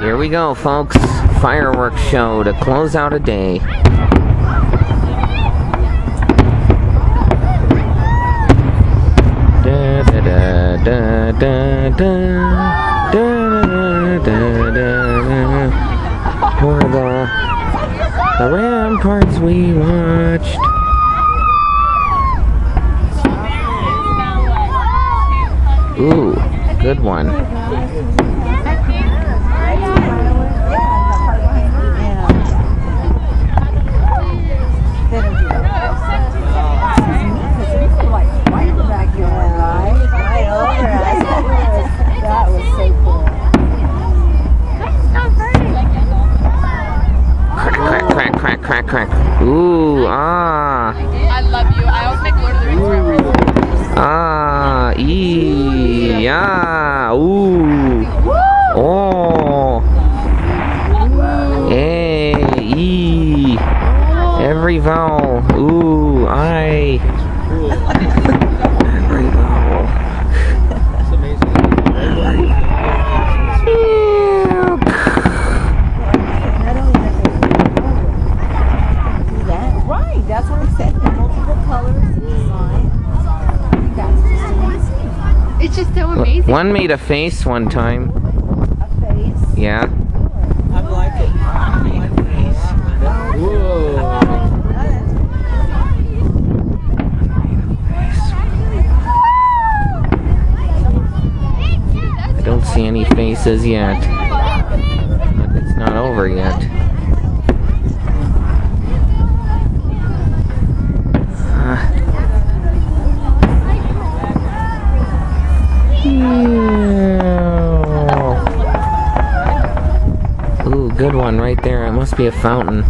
Here we go, folks. Fireworks show to close out a day. Da da da da da da da da da. For the the ramparts we watched. Ooh, good one. Yeah, ooh, oh, eh, ee. Every vowel, ooh, I. Every vowel. Right, that's what I said. The multiple colors in the sign. I think that's just amazing. Just so amazing. One made a face one time. A face. Yeah. I like it. I don't see any faces yet. But it's not over yet. Uh. Ooh, good one right there. It must be a fountain.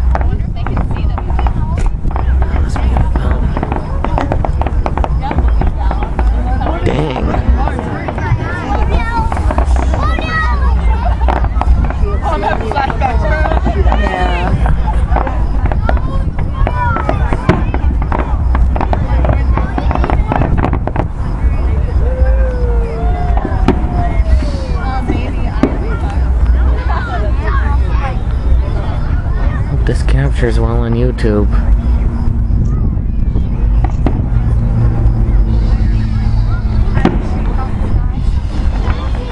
pictures while on YouTube.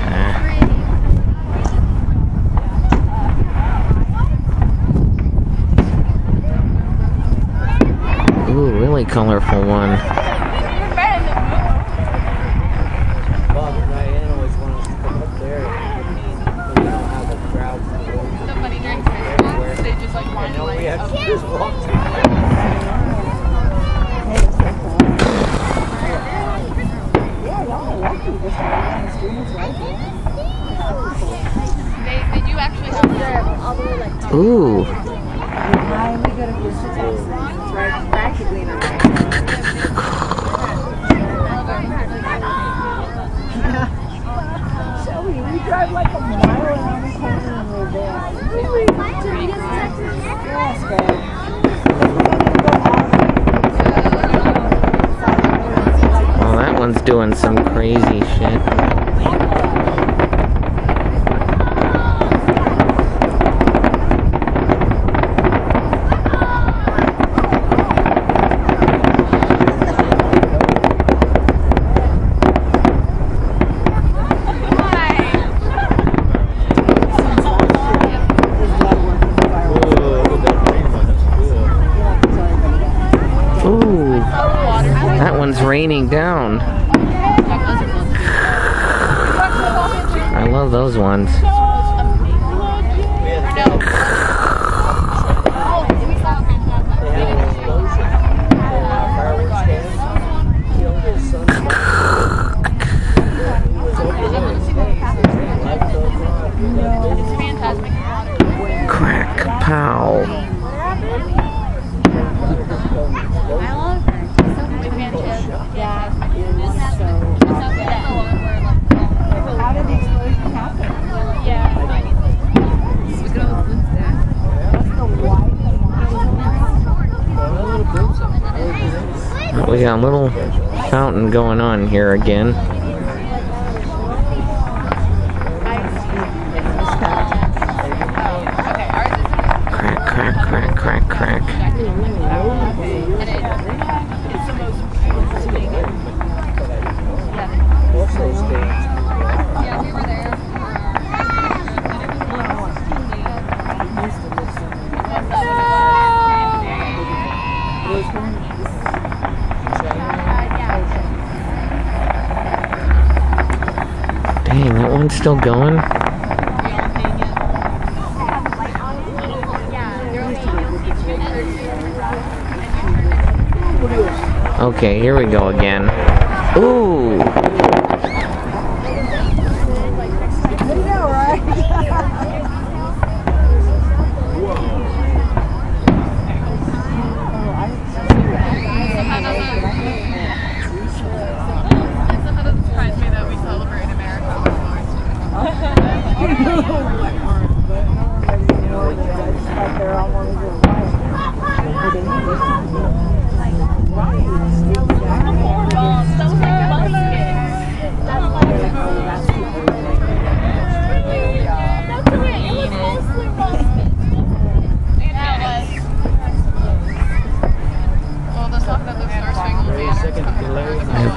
Ah. ooh, really colorful one. One's doing some crazy shit. Whoa, look at that green one. That's cool. Ooh, that one's raining down. I love those ones. They have an explosion. Uh, fireworks stand. Killed his son. He was over there. Life goes on. It's phantasmic. Crack, pow. How did the explosion happen? What's the white and We got a little fountain going on here again. Going? Okay, here we go again. Ooh! I know, right? Somehow doesn't surprise me that we celebrate America. Well, the stuff that the Star Spangled Banner Second delay. I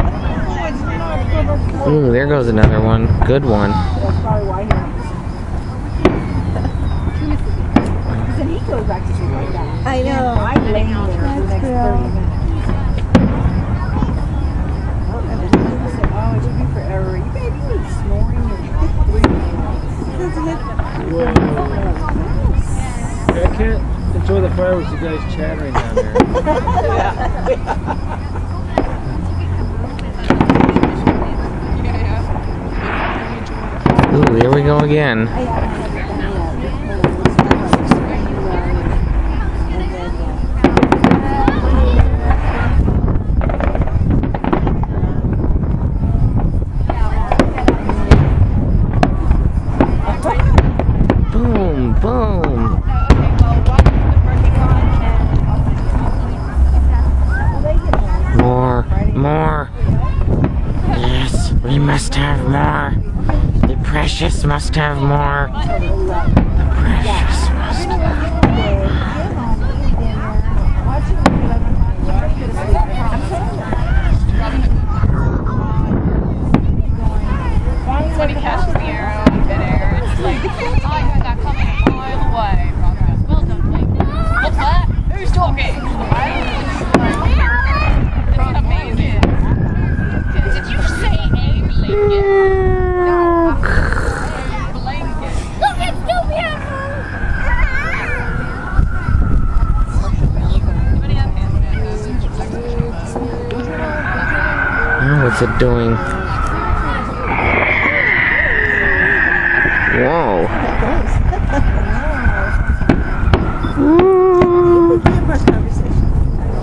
12:45. Ooh, there goes another one. Good one. That's probably why he Because then he goes back to sleep like that. I know. I'm laying there for the next 30 minutes. And then he said, oh, it took me forever. You baby, you were snoring and I can't enjoy the fireworks. You guys chattering down there. Ooh, here we go again. Boom, boom. More, more. Yes, we must have more. The precious must have more. The precious must have. When he catches the arrow in midair, it's like, oh, you had that coming a mile away. Rob goes, well done, Blake. What's that? Who's talking? This is amazing. Did you say a blanket? No. Blanket. Look, it's still Anybody have hands? What's it doing? Whoa.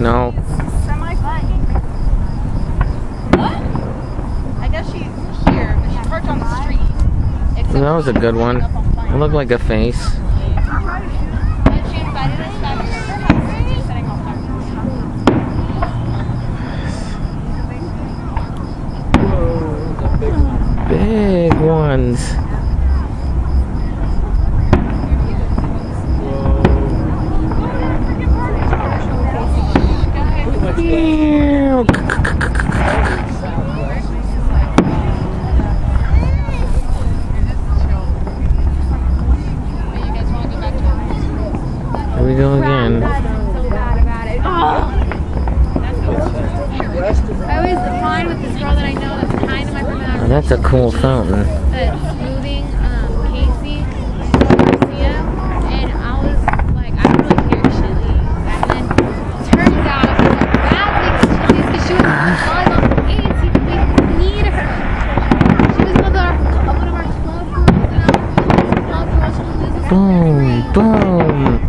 No. What? I guess she's here, but she's parked on the street. Except That was a good one. It looked like a face. And she invited us back to her house and she's sitting all time. Big ones. Ew. You guys want to go back to her? Here we go again. so bad about it. I was fine with this girl that I know that's kind of my Oh, a cool fountain. that's moving um, Casey Garcia, and I was like, I don't really care if she leaves. And then turns out it was bad thing she leaves because she was volleyball from agency that we need her. She was one of our, one of our club girls, and I was club girls who. Boom, boom.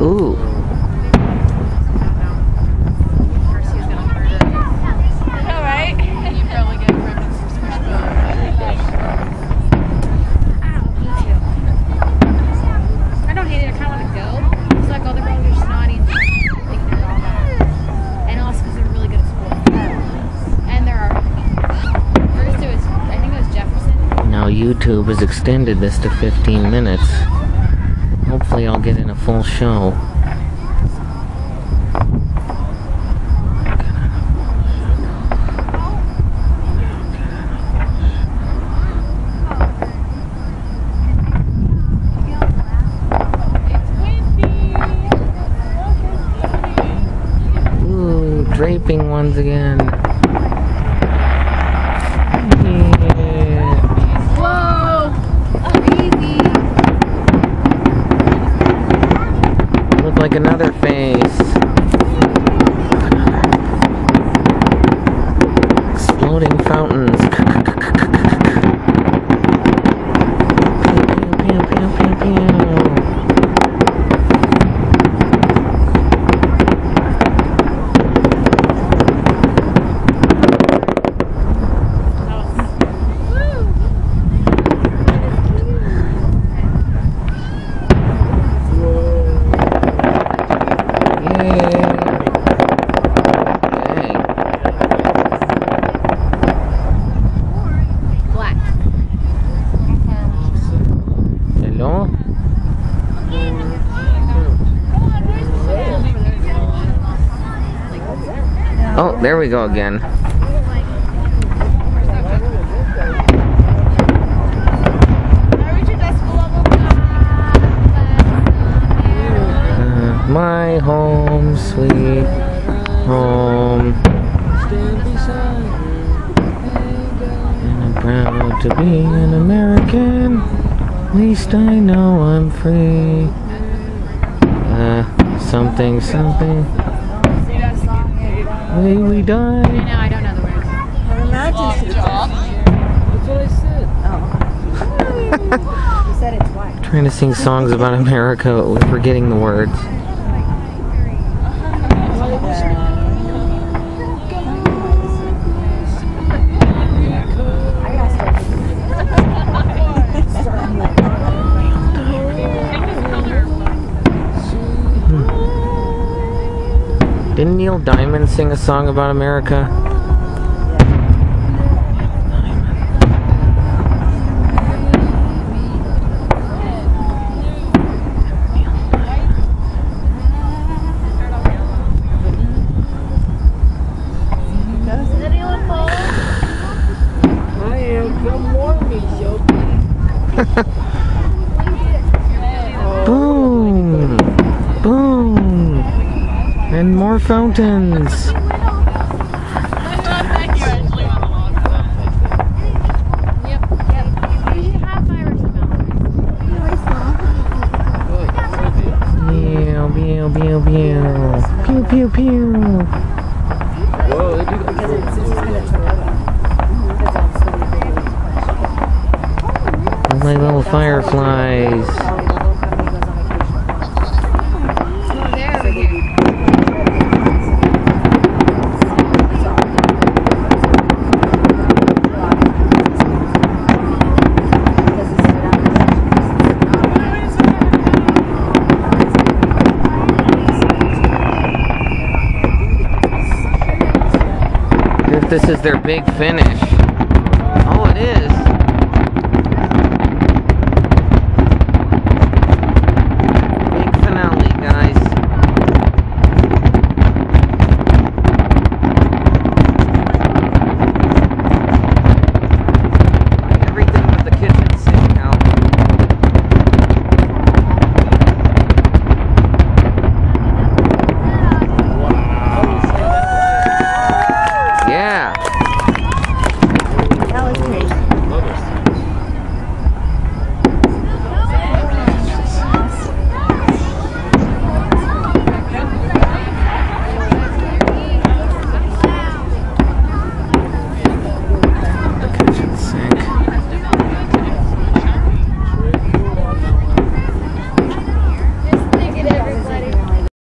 Ooh. Alright. You probably get ribbons for I don't hate it. I kind of want to go. It's like all the girls are snotty and thinking they're all bad. And also because they're really good at sport. And there are YouTube has extended this to 15 minutes. Hopefully, I'll get in a full show. Ooh, draping ones again. Yeah. Whoa! Crazy. Look like another face. Exploding fountains. Pew, pew, pew, pew, pew. Yay. Dang. Black. Hello? Oh, there we go again. Uh, my home, sweet home. And I'm proud to be an American. At least I know I'm free. Uh, something, something. Way we I know, I don't know the words. Well, imagine she That's what I said. Oh. you said it twice. Trying to sing songs about America, forgetting the words. Didn't Neil Diamond sing a song about America? I am. Come warm me, Shelby. Boom! Boom! And more fountains. Pew, pew, pew, pew. Whoa, they do my little fireflies. this is their big finish. Oh, it is.